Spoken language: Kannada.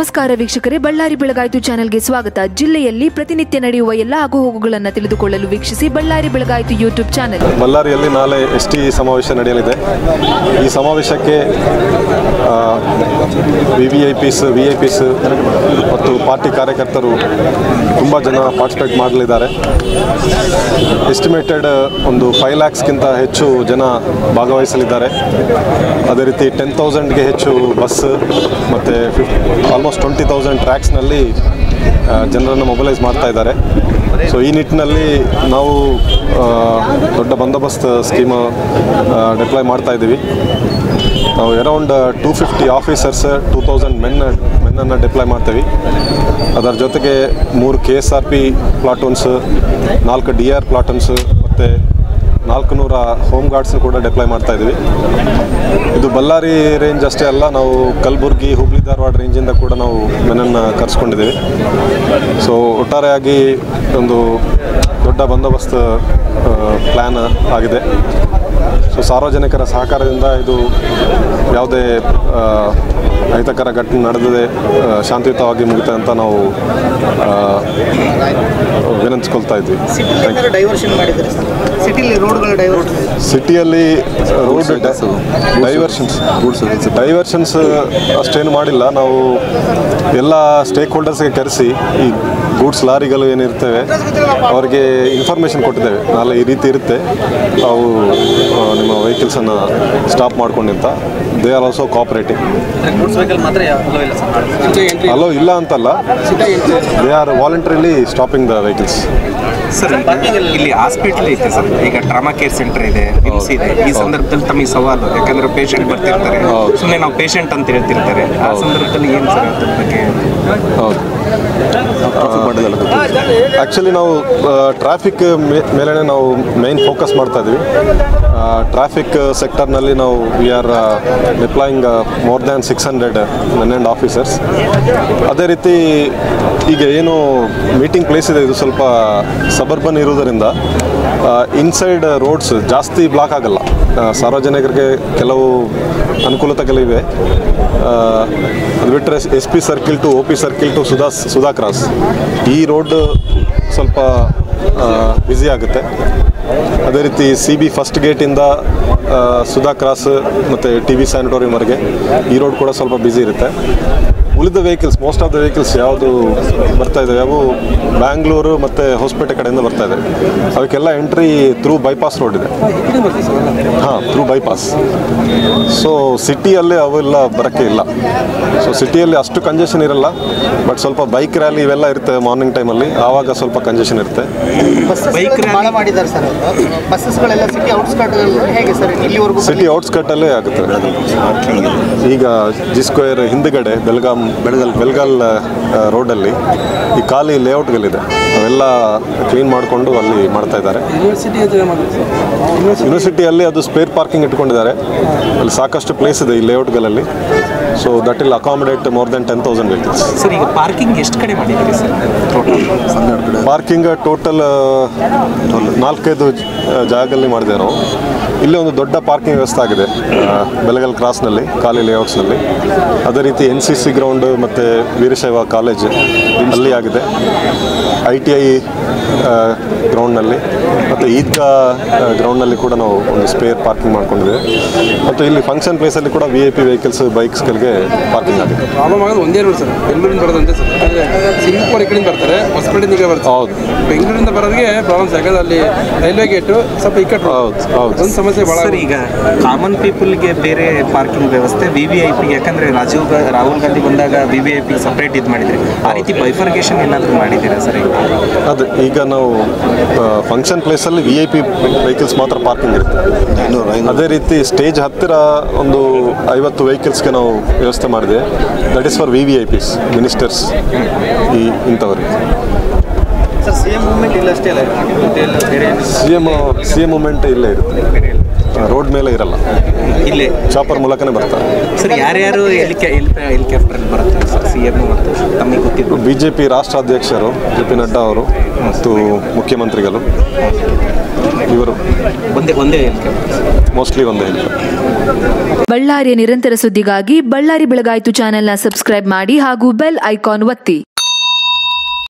ನಮಸ್ಕಾರ ವೀಕ್ಷಕರೇ, ಬಳ್ಳಾರಿ ಬೆಳಗಾಯಿತು ಚಾನೆಲ್ಗೆ ಸ್ವಾಗತ. ಜಿಲ್ಲೆಯಲ್ಲಿ ಪ್ರತಿನಿತ್ಯ ನಡೆಯುವ ಎಲ್ಲ ಆಗುಹೋಗುಗಳನ್ನು ತಿಳಿದುಕೊಳ್ಳಲು ವೀಕ್ಷಿಸಿ ಬಳ್ಳಾರಿ ಬೆಳಗಾಯಿತು ಯೂಟ್ಯೂಬ್ ಚಾನೆಲ್. ಬಳ್ಳಾರಿಯಲ್ಲಿ ನಾಳೆ ಎಸ್ ಟಿ ಸಮಾವೇಶ ನಡೆಯಲಿದೆ. ಈ ಸಮಾವೇಶಕ್ಕೆ ವಿ ವಿ ಪಿಸ್ ಮತ್ತು ಪಾರ್ಟಿ ಕಾರ್ಯಕರ್ತರು ತುಂಬ ಜನ ಪಾರ್ಟಿಸಿಪೇಟ್ ಮಾಡಲಿದ್ದಾರೆ. ಎಸ್ಟಿಮೇಟೆಡ್ ಒಂದು ಫೈವ್ ಲ್ಯಾಕ್ಸ್ಗಿಂತ ಹೆಚ್ಚು ಜನ ಭಾಗವಹಿಸಲಿದ್ದಾರೆ. ಅದೇ ರೀತಿ ಟೆನ್ ತೌಸಂಡ್ಗೆ ಹೆಚ್ಚು ಬಸ್ ಮತ್ತು ಫಿಫ್ ಆಲ್ಮೋಸ್ಟ್ ಟ್ವೆಂಟಿ ತೌಸಂಡ್ ಟ್ರ್ಯಾಕ್ಸ್ನಲ್ಲಿ ಜನರನ್ನು ಮೊಬಲೈಸ್ ಮಾಡ್ತಾ ಇದ್ದಾರೆ. ಸೊ ಈ ನಿಟ್ಟಿನಲ್ಲಿ ನಾವು ದೊಡ್ಡ ಬಂದೋಬಸ್ತ್ ಸ್ಕೀಮ್ ಡಿಪ್ಲಾಯ್ ಮಾಡ್ತಾ ಇದ್ದೀವಿ. ನಾವು around two fifty officers two thousand men ಮೆನ್ನನ್ನು deploy ಮಾಡ್ತೀವಿ. ಅದರ ಜೊತೆಗೆ ಮೂರು K S R P platoons ನಾಲ್ಕು ಡಿ ಆರ್ ಪ್ಲಾಟೂನ್ಸ್ ಮತ್ತು ನಾಲ್ಕು ನೂರ ಹೋಮ್ ಗಾರ್ಡ್ಸ್ ಕೂಡ ಡಿಪ್ಲಾಯ್ ಮಾಡ್ತಾ ಇದ್ದೀವಿ ಇದು ಬಳ್ಳಾರಿ ರೇಂಜ್ ಅಷ್ಟೇ ಅಲ್ಲ ನಾವು ಕಲಬುರ್ಗಿ ಹುಬ್ಳಿ ಧಾರವಾಡ ರೇಂಜಿಂದ ಕೂಡ ನಾವು ಮೆನನ್ನು ಕರೆಸ್ಕೊಂಡಿದ್ದೀವಿ. ಸೊ ಒಟ್ಟಾರೆಯಾಗಿ ಒಂದು ದೊಡ್ಡ ಬಂದೋಬಸ್ತ್ ಪ್ಲ್ಯಾನ್ ಆಗಿದೆ. ಸೊ ಸಾರ್ವಜನಿಕರ ಸಹಕಾರದಿಂದ ಇದು ಯಾವುದೇ ಅಹಿತಕರ ಘಟನೆ ನಡೆದದೆ ಶಾಂತಿಯುತವಾಗಿ ಮುಗಿತೆ ಅಂತ ನಾವು ವಿನಂತಿಸ್ಕೊಳ್ತಾ ಇದ್ವಿ. ಸಿಟಿಯಲ್ಲಿ ರೋಡ್ ಡೈವರ್ಷನ್ಸ್ ಡೈವರ್ಷನ್ಸ್ ಅಷ್ಟೇನು ಮಾಡಿಲ್ಲ. ನಾವು ಎಲ್ಲ ಸ್ಟೇಕ್ ಹೋಲ್ಡರ್ಸ್ಗೆ ಕರೆಸಿ ಈ ಗೂಡ್ಸ್ ಲಾರಿಗಳು ಏನಿರ್ತವೆ ಅವ್ರಿಗೆ ಇನ್ಫಾರ್ಮೇಷನ್ ಕೊಟ್ಟಿದ್ದೇವೆ. ನಾಳೆ ಈ ರೀತಿ ಇರುತ್ತೆ. ನಾವು ಆ, ನಿಮ್ಮ ವೆಹಿಕಲ್ಸನ್ನು ಸ್ಟಾಪ್ ಮಾಡ್ಕೊಂಡು ಅಂತ. They are also cooperating goods vehicle ಮಾತ್ರ ಅಲೋ ಇಲ್ಲ ಸರ್? ಅಲೋ ಇಲ್ಲ ಅಂತಲ್ಲ. They are voluntarily stopping the vehicles sir ಇಲ್ಲಿ ಹಾಸ್ಪಿಟಲ್ ಐತೆ ಸರ್. ಈಗ ಟ್ರಾಮಾ ಕೇರ್ ಸೆಂಟರ್ ಇದೆ ಇದೆ. ಈ ಸಂದರ್ಭದಲ್ಲಿ ತಮಗೆ ಸವಾಲು ಯಾಕಂದ್ರೆ ಪೇಷಂಟ್ ಬರ್ತಿರ್ತಾರೆ. ಸುಮ್ಮನೆ ನಾವು ಪೇಷಂಟ್ ಅಂತ ಹೇಳ್ತಿರ್ತಾರೆ. ಆ ಸಂದರ್ಭದಲ್ಲಿ ಏನು ಸರ್ ಅದ್ರ ಬಗ್ಗೆ? ಹೌದು. ಆ್ಯಕ್ಚುಲಿ ನಾವು ಟ್ರಾಫಿಕ್ ಮೇಲೇ ನಾವು ಮೇನ್ ಫೋಕಸ್ ಮಾಡ್ತಾ ಇದ್ದೀವಿ ಟ್ರಾಫಿಕ್ ಸೆಕ್ಟರ್ನಲ್ಲಿ ನಾವು we are deploying more than six hundred men and officers ಅದೇ ರೀತಿ ಈಗ ಏನು ಮೀಟಿಂಗ್ ಪ್ಲೇಸ್ ಇದೆ ಇದು ಸ್ವಲ್ಪ ಸಬರ್ಬನ್ ಇರುವುದರಿಂದ ಇನ್ಸೈಡ್ ರೋಡ್ಸ್ ಜಾಸ್ತಿ ಬ್ಲಾಕ್ ಆಗಲ್ಲ. ಸಾರ್ವಜನಿಕರಿಗೆ ಕೆಲವು ಅನುಕೂಲತೆಗಳಿವೆ. ಅದು ಬಿಟ್ಟರೆ S P circle to O P circle to Sudha Sudha cross ಈ ರೋಡ್ ಸ್ವಲ್ಪ ಬ್ಯುಸಿ ಆಗುತ್ತೆ. ಅದೇ ರೀತಿ ಸಿ ಬಿ ಫಸ್ಟ್ ಗೇಟಿಂದ ಸುಧಾ ಕ್ರಾಸ್ ಮತ್ತು ಟಿ ವಿ ಸ್ಯಾನಿಟೋರಿಯಂವರೆಗೆ ಈ ರೋಡ್ ಕೂಡ ಸ್ವಲ್ಪ ಬ್ಯುಸಿ ಇರುತ್ತೆ. ಉಳಿದ vehicles most of the vehicles ಯಾವುದು ಬರ್ತಾ ಇದ್ದಾವೆ ಅವು ಬ್ಯಾಂಗ್ಳೂರು ಮತ್ತು ಹೊಸಪೇಟೆ ಕಡೆಯಿಂದ ಬರ್ತಾ ಇದೆ ಅವಕ್ಕೆಲ್ಲ ಎಂಟ್ರಿ ಥ್ರೂ ಬೈಪಾಸ್ ರೋಡ್ ಇದೆ. ಹಾಂ ಥ್ರೂ ಬೈಪಾಸ್ ಸೊ ಸಿಟಿಯಲ್ಲಿ ಅವೆಲ್ಲ ಬರೋಕ್ಕೆ ಇಲ್ಲ. ಸೊ ಸಿಟಿಯಲ್ಲಿ ಅಷ್ಟು ಕಂಜೆಷನ್ ಇರಲ್ಲ. ಬಟ್ ಸ್ವಲ್ಪ ಬೈಕ್ ರ್ಯಾಲಿ ಇವೆಲ್ಲ ಇರುತ್ತೆ ಮಾರ್ನಿಂಗ್ ಟೈಮಲ್ಲಿ ಆವಾಗ ಸ್ವಲ್ಪ ಕಂಜೆಷನ್ ಇರುತ್ತೆ. Bike ಬಸ್ಸಸ್ಗಳೆಲ್ಲ ಸಿಟಿ ಔಟ್ಸ್ಕಟ್ ಹೇಗೆ ಸರ್ ಇಲ್ಲಿವರೆಗೂ ಸಿಟಿ ಔಟ್ಸ್ಕಟ್ಟಲ್ಲೇ ಆಗುತ್ತೆ. ಈಗ ಜಿ ಸ್ಕ್ವೇರ್ ಹಿಂದ್ಗಡೆ ಬೆಳಗಾಂ ಬೆಳಗಲ್ ಬೆಳಗಲ್ ರೋಡಲ್ಲಿ ಈ ಖಾಲಿ ಲೇಔಟ್ಗಳಿದೆ ಅವೆಲ್ಲ ಕ್ಲೀನ್ ಮಾಡಿಕೊಂಡು ಅಲ್ಲಿ ಮಾಡ್ತಾ ಇದ್ದಾರೆ. ಯೂನಿವರ್ಸಿಟಿಯಲ್ಲಿ ಅದು ಸ್ಪೇರ್ ಪಾರ್ಕಿಂಗ್ ಇಟ್ಕೊಂಡಿದ್ದಾರೆ. ಅಲ್ಲಿ ಸಾಕಷ್ಟು ಪ್ಲೇಸ್ ಇದೆ ಈ ಲೇಔಟ್ಗಳಲ್ಲಿ so that it'll accommodate more than ten thousand vehicles sir ಈಗ ಪಾರ್ಕಿಂಗ್ ಎಷ್ಟು ಕಡೆ ಮಾಡಿದ್ದೀರಿ ಸರ್? ಟೋಟಲ್ ಪಾರ್ಕಿಂಗ್ ಟೋಟಲ್ ನಾಲ್ಕೈದು ಜಾಗದಲ್ಲಿ ಮಾಡಿದೆ ನಾವು ಇಲ್ಲಿ ಒಂದು ದೊಡ್ಡ ಪಾರ್ಕಿಂಗ್ ವ್ಯವಸ್ಥೆ ಆಗಿದೆ ಬೆಲಗಲ್ ಕ್ರಾಸ್ನಲ್ಲಿ ಖಾಲಿ ಲೇಔಟ್ಸ್ನಲ್ಲಿ. ಅದೇ ರೀತಿ ಎನ್ ಸಿ ಸಿ ಗ್ರೌಂಡ್ ಮತ್ತು ವೀರಶೈವ ಕಾಲೇಜ್ ಅಲ್ಲಿ ಆಗಿದೆ. ಐ ಟಿ ಐ ಗ್ರೌಂಡ್ನಲ್ಲಿ ಮತ್ತು ಈದ್ಗಾ ಗ್ರೌಂಡ್ನಲ್ಲಿ ಕೂಡ ನಾವು ಒಂದು ಸ್ಪೇರ್ ಪಾರ್ಕಿಂಗ್ ಮಾಡ್ಕೊಂಡಿದ್ದೇವೆ ಮತ್ತು ಇಲ್ಲಿ ಫಂಕ್ಷನ್ ಪ್ಲೇಸಲ್ಲಿ ಕೂಡ ವಿ ಐ ಪಿ ವೆಹಿಕಲ್ಸ್ ಬೈಕ್ಸ್ಗಳಿಗೆ ಪಾರ್ಕಿಂಗ್ ಆಗಿದೆ. ಪ್ರಾಬ್ಲಮ್ ಆಗೋದು ಒಂದೇ ರೋಡ್ ಸರ್. ಬೆಂಗಳೂರಿಂದ ಬರೋದಂತೆ ಸರ್. ಸಿಂಗಪುರ ಈ ಕಡೆಯಿಂದ ಬರ್ತಾರೆ ಹೊಸಪೇಟೆಯಿಂದ ಬರ್ತಾರೆ ಹೌದು. ಬೆಂಗಳೂರಿಂದ ಬರೋರಿಗೆ ಪ್ರಾಬ್ಲಮ್ಸ್ ಯಾಕಂದ್ರೆ ಅಲ್ಲಿ ರೈಲ್ವೆ ಗೇಟು ಸ್ವಲ್ಪ ಇಕ್ಕಟ್ಟು ಹೌದು ಹೌದು. ಒಂದು ಸಮಸ್ಯೆ ಸರ್ ಈಗ ಕಾಮನ್ ಪೀಪಲ್ಗೆ ಬೇರೆ ಪಾರ್ಕಿಂಗ್ ವ್ಯವಸ್ಥೆ ವಿ ವಿ ಐ ಪಿ ಯಾಕಂದ್ರೆ ರಾಜೀವ್ ಗಾ- ರಾಹುಲ್ ಗಾಂಧಿ ಬಂದಾಗ V V I P separate ಇದು ಮಾಡಿದರೆ. ಆ ರೀತಿ ಬೈಫರ್ಗೇಷನ್ ಏನಾದರೂ ಮಾಡಿದ್ದೀರಾ ಸರ್ ಈಗ? ಅದೇ ಈಗ ನಾವು ಫಂಕ್ಷನ್ ಪ್ಲೇಸಲ್ಲಿ ವಿ ಐ ಪಿ ವೆಹಿಕಲ್ಸ್ ಮಾತ್ರ ಪಾರ್ಕಿಂಗ್ ಇರುತ್ತೆ. ಅದೇ ರೀತಿ ಸ್ಟೇಜ್ ಹತ್ತಿರ ಒಂದು ಐವತ್ತು ವೆಹಿಕಲ್ಸ್ಗೆ ನಾವು ವ್ಯವಸ್ಥೆ ಮಾಡಿದೆ. That is for V V I Ps ministers ಈ ಇಂಥವ್ರಿಗೆ. ಎಂ ಇಲ್ಲ ಅಷ್ಟೇ ಅಲ್ಲ ಬೇರೆ C M C M movement ಇಲ್ಲೇ ಇರುತ್ತೆ. ರೋಡ್ ಮೇಲೆ ಇರಲ್ಲ. ಇಲ್ಲೇ. ಚಾಪರ್ ಮೂಲಕನೇ ಬರ್ತಾರೆ ಸರ್ ಯಾರ್ಯಾರು ಹೆಲಿಕೆ ಹೆಲಿಕಾಪ್ಟರ್ ಬರುತ್ತೆ ಸರ್? ಸಿ ಎಂ ಮತ್ತು ತಮಗೆ ಗೊತ್ತಿದ್ದು? ಬಿ ಜೆ ಪಿ ರಾಷ್ಟ್ರಾಧ್ಯಕ್ಷರು ಜೆ ಪಿ ನಡ್ಡಾ ಅವರು ಮತ್ತು ಮುಖ್ಯಮಂತ್ರಿಗಳು. ಇವರು ಒಂದೇ ಒಂದೇ ಮೋಸ್ಟ್ಲಿ ಒಂದೇ ಹೆಲಿಕಾಪ್ಟರ್ ಬಳ್ಳಾರಿಯ ನಿರಂತರ ಸುದ್ದಿಗಾಗಿ ಬಳ್ಳಾರಿ ಬೆಳಗಾಯಿತು ಚಾನೆಲ್ನ ಸಬ್ಸ್ಕ್ರೈಬ್ ಮಾಡಿ ಹಾಗೂ ಬೆಲ್ ಐಕಾನ್ ಒತ್ತಿ.